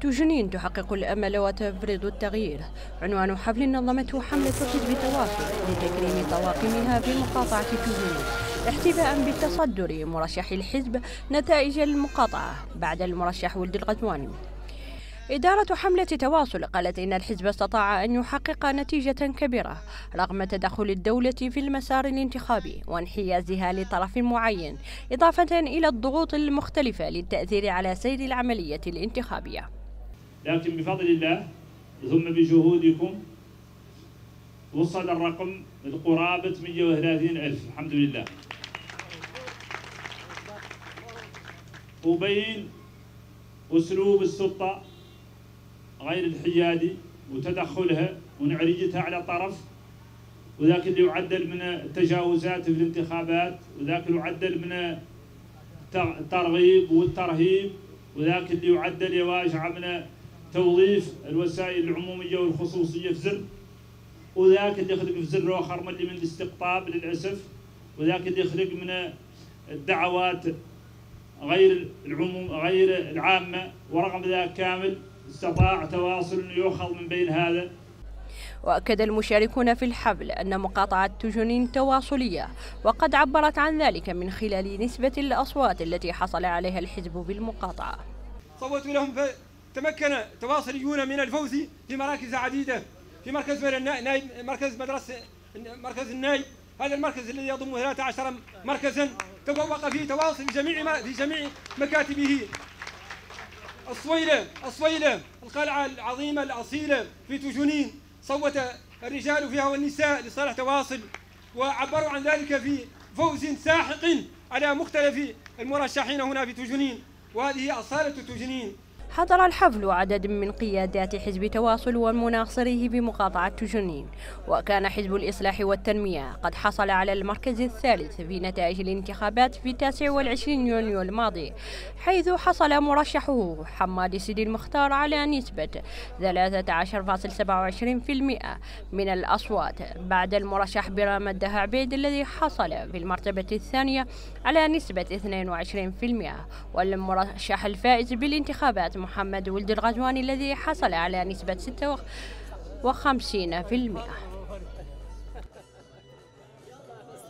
تجنين تحقق الأمل وتفرض التغيير. عنوان حفل نظمته حملة حزب التواصل لتكريم طواقمها في مقاطعة تجنين احتفاء بالتصدر مرشح الحزب نتائج المقاطعة بعد المرشح ولد الغزواني إدارة حملة تواصل قالت إن الحزب استطاع أن يحقق نتيجة كبيرة رغم تدخل الدولة في المسار الانتخابي وانحيازها لطرف معين إضافة إلى الضغوط المختلفة للتأثير على سير العملية الانتخابية. لكن بفضل الله ثم بجهودكم وصل الرقم لقرابة 130 ألف. الحمد لله. وبين أسلوب السلطة غير الحيادي وتدخلها ونعرجتها على طرف وذاك اللي يعدل من التجاوزات في الانتخابات وذاك اللي يعدل من الترغيب والترهيب وذاك اللي يعدل يواجع من توظيف الوسائل العمومية والخصوصية في زر. وذاك اللي يخلق في زر آخر من اللي من الاستقطاب للأسف. وذاك اللي يخلق من الدعوات غير العموم غير العامة. ورغم ذلك كامل استطاع تواصل يؤخذ من بين هذا. وأكد المشاركون في الحفل أن مقاطعة تجنين تواصلية. وقد عبرت عن ذلك من خلال نسبة الأصوات التي حصل عليها الحزب بالمقاطعة. صوتوا لهم فتمكن تواصليون من الفوز في مراكز عديدة في مركز نايب مركز مدرسة مركز النايب هذا المركز الذي يضم 13 مركزا. تفوق فيه تواصل في جميع في جميع مكاتبه. الصويلة الصويلة القلعة العظيمة الأصيلة في تجنين صوت الرجال فيها والنساء لصالح تواصل. وعبروا عن ذلك في فوز ساحق على مختلف المرشحين هنا في تجنين وهذه أصالة تجنين حضر الحفل عدد من قيادات حزب تواصل ومناصريه بمقاطعة تجنين وكان حزب الإصلاح والتنمية قد حصل على المركز الثالث في نتائج الانتخابات في 29 يونيو الماضي حيث حصل مرشحه حماد سيدي المختار على نسبة 13.27% من الأصوات بعد المرشح برام الدها عبيد الذي حصل في المرتبة الثانية على نسبة 22% والمرشح الفائز بالانتخابات محمد ولد الغزواني الذي حصل على نسبة 56%